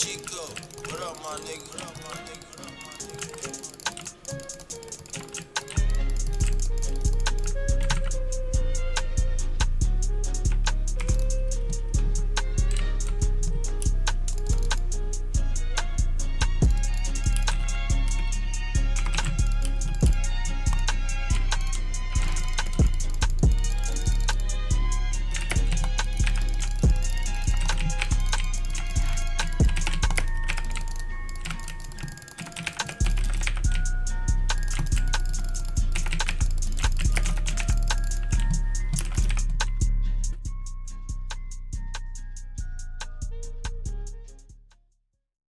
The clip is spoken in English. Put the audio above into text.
Chico, what up, my nigga? What up, my nigga?